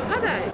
have, have I?